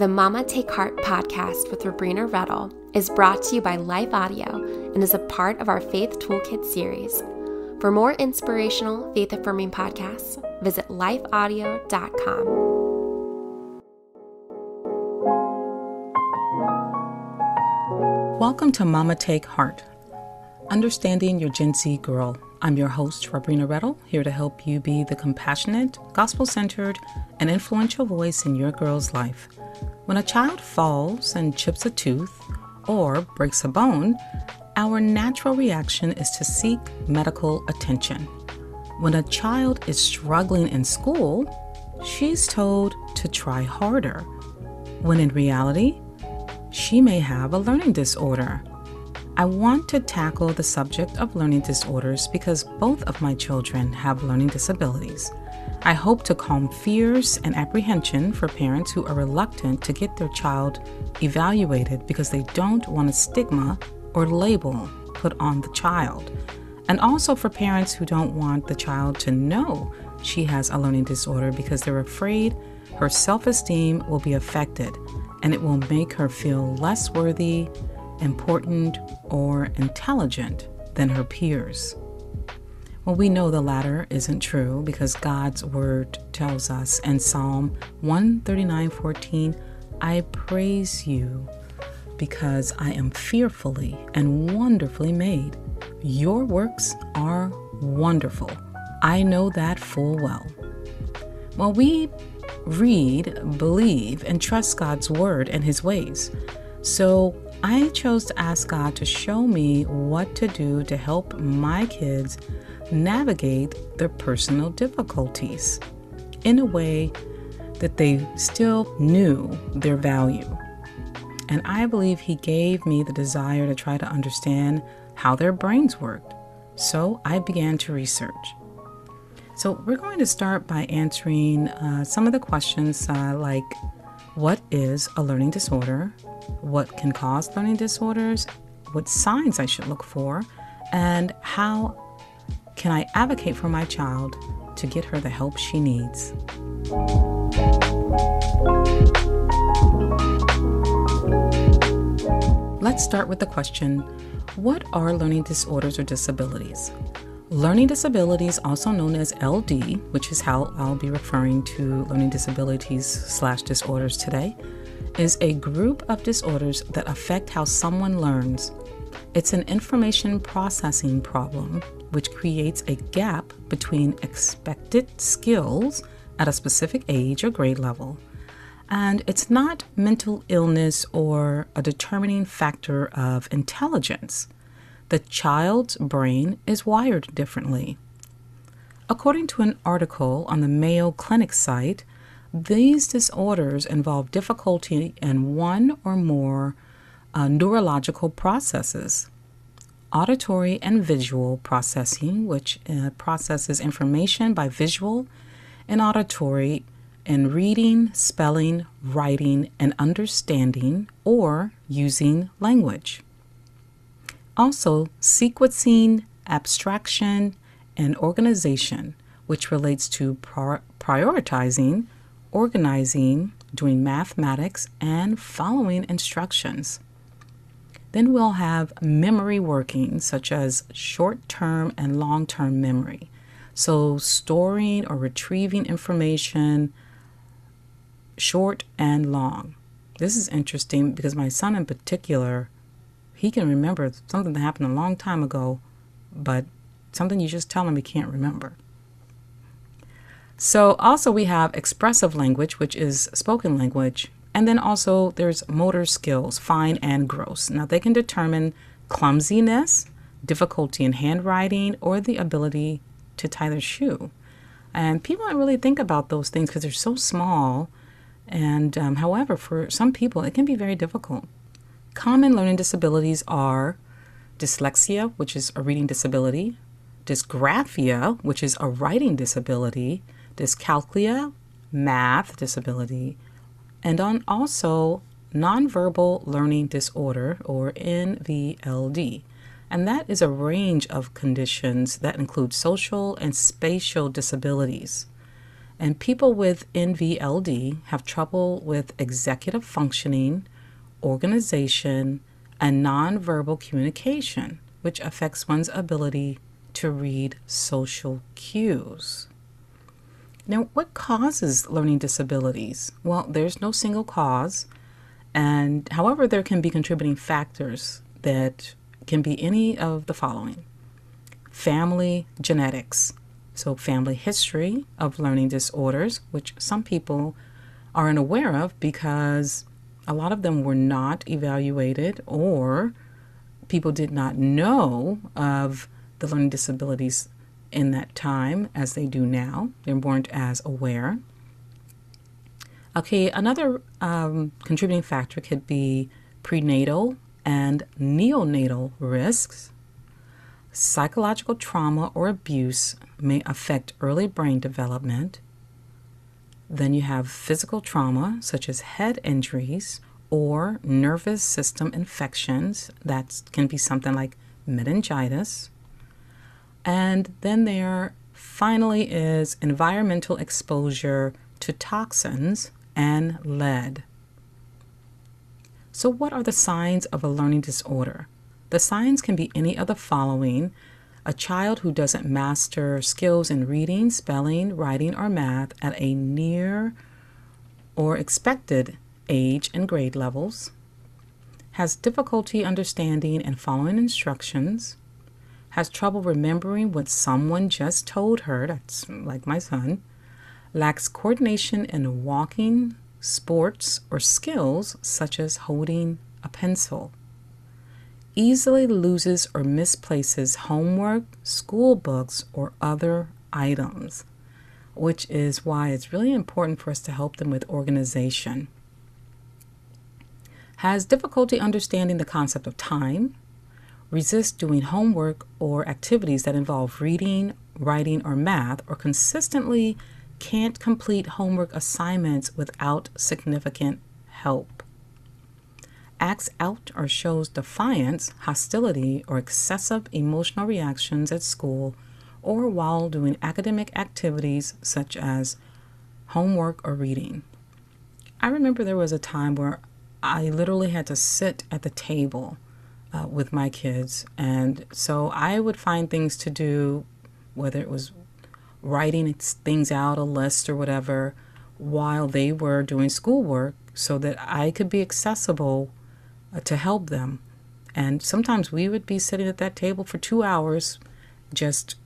The Mama Take Heart podcast with Robrenna Redl is brought to you by Life Audio and is a part of our Faith Toolkit series. For more inspirational, faith affirming podcasts, visit lifeaudio.com. Welcome to Mama Take Heart, Understanding Your Gen Z Girl. I'm your host, Robrenna Redl, here to help you be the compassionate, gospel centered, and influential voice in your girl's life. When a child falls and chips a tooth or breaks a bone, our natural reaction is to seek medical attention. When a child is struggling in school, she's told to try harder, when in reality, she may have a learning disorder. I want to tackle the subject of learning disorders because both of my children have learning disabilities. I hope to calm fears and apprehension for parents who are reluctant to get their child evaluated because they don't want a stigma or label put on the child. And also for parents who don't want the child to know she has a learning disorder because they're afraid her self esteem will be affected and it will make her feel less worthy important, or intelligent than her peers. Well, we know the latter isn't true because God's word tells us in Psalm 139:14, I praise you because I am fearfully and wonderfully made. Your works are wonderful. I know that full well. Well, we read, believe, and trust God's word and his ways. So I chose to ask God to show me what to do to help my kids navigate their personal difficulties in a way that they still knew their value. And I believe He gave me the desire to try to understand how their brains worked. So I began to research. So we're going to start by answering uh, some of the questions uh, like what is a learning disorder? What can cause learning disorders, what signs I should look for, and how can I advocate for my child to get her the help she needs. Let's start with the question What are learning disorders or disabilities? Learning disabilities, also known as LD, which is how I'll be referring to learning disabilities slash disorders today, is a group of disorders that affect how someone learns. It's an information processing problem which creates a gap between expected skills at a specific age or grade level. And it's not mental illness or a determining factor of intelligence. The child's brain is wired differently. According to an article on the Mayo Clinic site, these disorders involve difficulty in one or more uh, neurological processes auditory and visual processing, which uh, processes information by visual and auditory in reading, spelling, writing, and understanding or using language. Also, sequencing, abstraction, and organization, which relates to pri- prioritizing organizing, doing mathematics, and following instructions. Then we'll have memory working, such as short term and long term memory. So, storing or retrieving information, short and long. This is interesting because my son, in particular, he can remember something that happened a long time ago, but something you just tell him he can't remember. So, also, we have expressive language, which is spoken language. And then also, there's motor skills, fine and gross. Now, they can determine clumsiness, difficulty in handwriting, or the ability to tie their shoe. And people don't really think about those things because they're so small. And um, however, for some people, it can be very difficult. Common learning disabilities are dyslexia, which is a reading disability, dysgraphia, which is a writing disability, dyscalculia, math disability, and on also nonverbal learning disorder or NVLD. And that is a range of conditions that include social and spatial disabilities. And people with NVLD have trouble with executive functioning, organization, and nonverbal communication, which affects one's ability to read social cues. Now, what causes learning disabilities? Well, there's no single cause, and however, there can be contributing factors that can be any of the following family genetics, so family history of learning disorders, which some people are unaware of because a lot of them were not evaluated or people did not know of the learning disabilities in that time as they do now. They weren't as aware. Okay, another um, contributing factor could be prenatal and neonatal risks. Psychological trauma or abuse may affect early brain development. Then you have physical trauma, such as head injuries or nervous system infections. That can be something like meningitis. And then there finally is environmental exposure to toxins and lead. So, what are the signs of a learning disorder? The signs can be any of the following a child who doesn't master skills in reading, spelling, writing, or math at a near or expected age and grade levels, has difficulty understanding and following instructions, has trouble remembering what someone just told her, that's like my son, lacks coordination in walking, sports, or skills such as holding a pencil, easily loses or misplaces homework, school books, or other items, which is why it's really important for us to help them with organization. Has difficulty understanding the concept of time, resist doing homework or activities that involve reading, writing, or math, or consistently can't complete homework assignments without significant help. Acts out or shows defiance, hostility, or excessive emotional reactions at school or while doing academic activities such as homework or reading. I remember there was a time where I literally had to sit at the table uh, with my kids. And so I would find things to do, whether it was writing things out, a list or whatever, while they were doing schoolwork so that I could be accessible uh, to help them. And sometimes we would be sitting at that table for two hours, just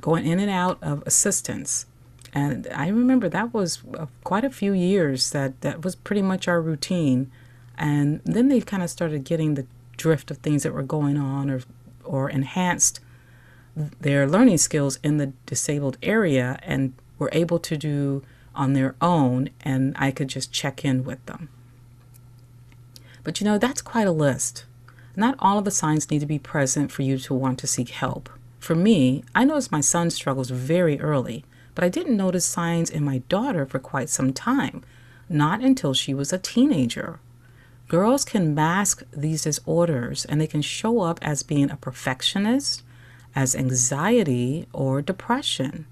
going in and out of assistance. And I remember that was uh, quite a few years that that was pretty much our routine. And then they kind of started getting the drift of things that were going on or or enhanced their learning skills in the disabled area and were able to do on their own and I could just check in with them. But you know, that's quite a list. Not all of the signs need to be present for you to want to seek help. For me, I noticed my son struggles very early, but I didn't notice signs in my daughter for quite some time, not until she was a teenager. Girls can mask these disorders and they can show up as being a perfectionist, as anxiety, or depression.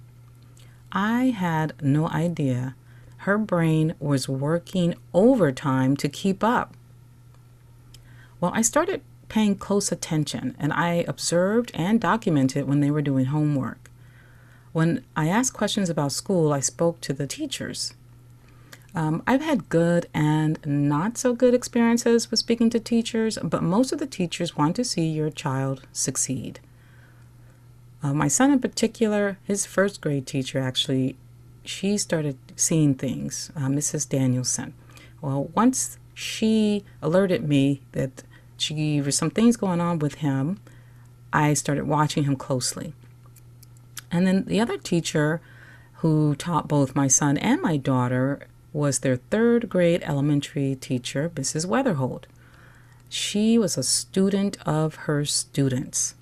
I had no idea her brain was working overtime to keep up. Well, I started paying close attention and I observed and documented when they were doing homework. When I asked questions about school, I spoke to the teachers. Um, I've had good and not so good experiences with speaking to teachers, but most of the teachers want to see your child succeed. Uh, my son, in particular, his first grade teacher actually, she started seeing things, uh, Mrs. Danielson. Well, once she alerted me that she was some things going on with him, I started watching him closely. And then the other teacher who taught both my son and my daughter was their third grade elementary teacher, Mrs. Weatherholt. She was a student of her students.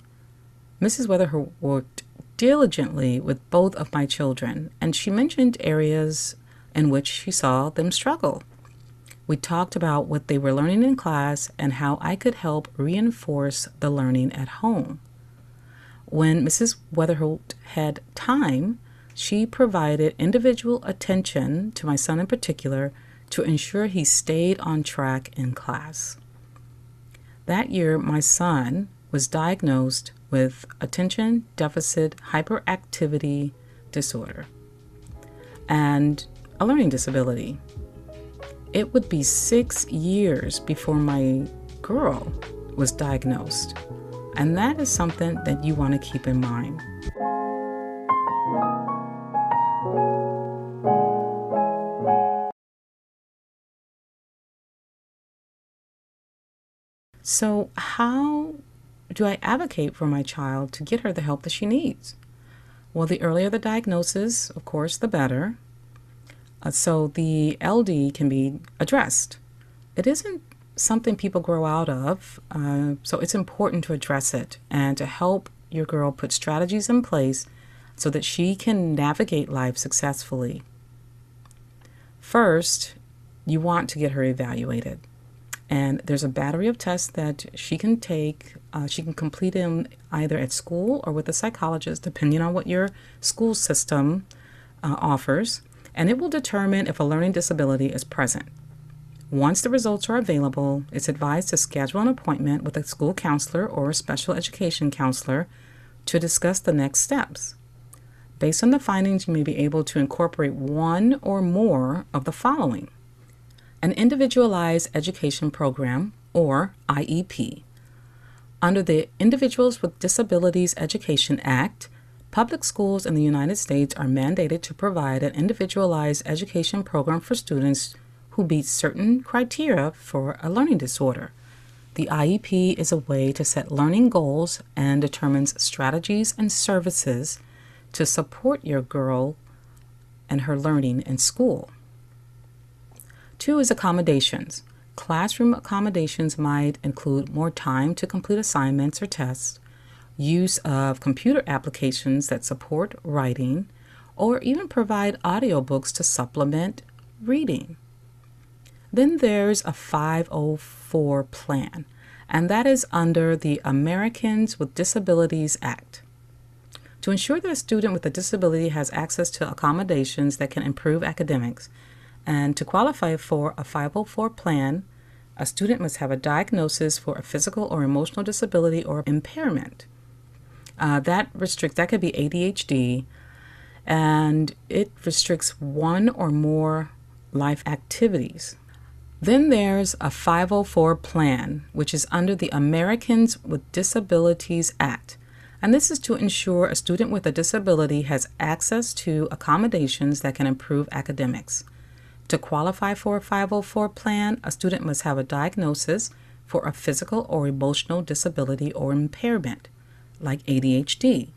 Mrs. Weatherholt worked diligently with both of my children, and she mentioned areas in which she saw them struggle. We talked about what they were learning in class and how I could help reinforce the learning at home. When Mrs. Weatherholt had time, she provided individual attention to my son in particular to ensure he stayed on track in class. That year, my son was diagnosed with attention deficit hyperactivity disorder and a learning disability. It would be six years before my girl was diagnosed, and that is something that you want to keep in mind. So, how do I advocate for my child to get her the help that she needs? Well, the earlier the diagnosis, of course, the better. Uh, so the LD can be addressed. It isn't something people grow out of, uh, so it's important to address it and to help your girl put strategies in place so that she can navigate life successfully. First, you want to get her evaluated. And there's a battery of tests that she can take. Uh, she can complete them either at school or with a psychologist, depending on what your school system uh, offers. And it will determine if a learning disability is present. Once the results are available, it's advised to schedule an appointment with a school counselor or a special education counselor to discuss the next steps. Based on the findings, you may be able to incorporate one or more of the following an Individualized Education Program, or IEP. Under the Individuals with Disabilities Education Act, public schools in the United States are mandated to provide an individualized education program for students who meet certain criteria for a learning disorder. The IEP is a way to set learning goals and determines strategies and services to support your girl and her learning in school. Two is accommodations. Classroom accommodations might include more time to complete assignments or tests, use of computer applications that support writing, or even provide audiobooks to supplement reading. Then there's a 504 plan, and that is under the Americans with Disabilities Act. To ensure that a student with a disability has access to accommodations that can improve academics, and to qualify for a 504 plan, a student must have a diagnosis for a physical or emotional disability or impairment. Uh, that restricts, that could be ADHD, and it restricts one or more life activities. Then there's a 504 plan, which is under the Americans with Disabilities Act. And this is to ensure a student with a disability has access to accommodations that can improve academics. To qualify for a 504 plan, a student must have a diagnosis for a physical or emotional disability or impairment, like ADHD.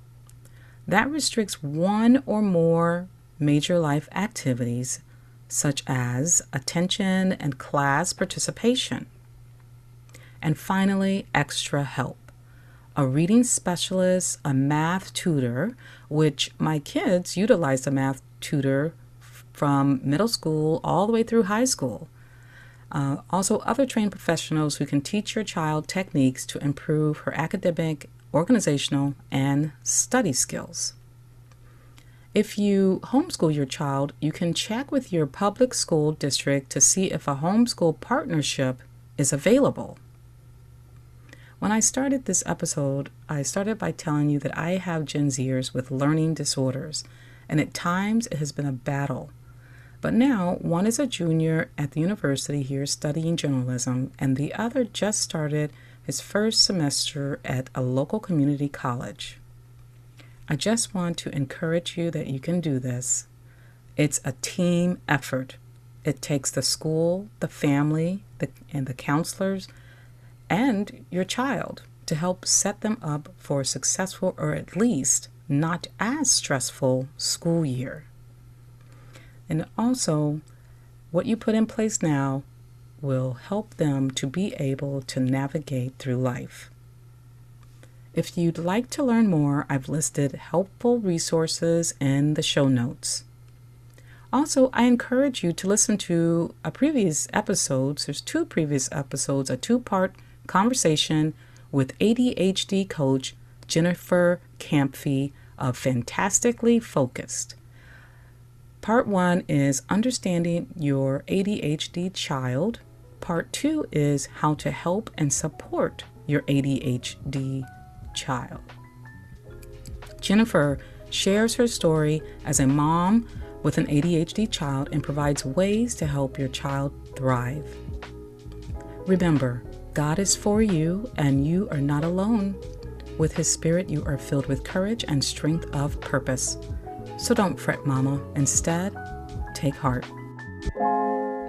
That restricts one or more major life activities, such as attention and class participation. And finally, extra help. A reading specialist, a math tutor, which my kids utilize a math tutor from middle school all the way through high school. Uh, also, other trained professionals who can teach your child techniques to improve her academic, organizational, and study skills. If you homeschool your child, you can check with your public school district to see if a homeschool partnership is available. When I started this episode, I started by telling you that I have Gen Zers with learning disorders, and at times it has been a battle but now, one is a junior at the university here studying journalism, and the other just started his first semester at a local community college. I just want to encourage you that you can do this. It's a team effort. It takes the school, the family, the, and the counselors, and your child to help set them up for a successful or at least not as stressful school year. And also, what you put in place now will help them to be able to navigate through life. If you'd like to learn more, I've listed helpful resources in the show notes. Also, I encourage you to listen to a previous episodes. There's two previous episodes, a two-part conversation with ADHD coach Jennifer Camphy of Fantastically Focused. Part one is understanding your ADHD child. Part two is how to help and support your ADHD child. Jennifer shares her story as a mom with an ADHD child and provides ways to help your child thrive. Remember, God is for you and you are not alone. With His Spirit, you are filled with courage and strength of purpose. So don't fret, Mama. Instead, take heart.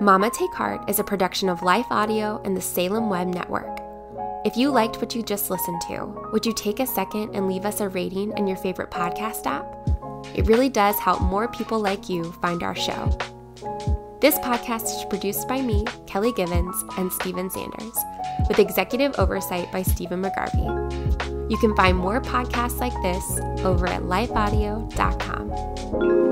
Mama Take Heart is a production of Life Audio and the Salem Web Network. If you liked what you just listened to, would you take a second and leave us a rating in your favorite podcast app? It really does help more people like you find our show. This podcast is produced by me, Kelly Givens, and Stephen Sanders, with executive oversight by Stephen McGarvey. You can find more podcasts like this over at lifeaudio.com.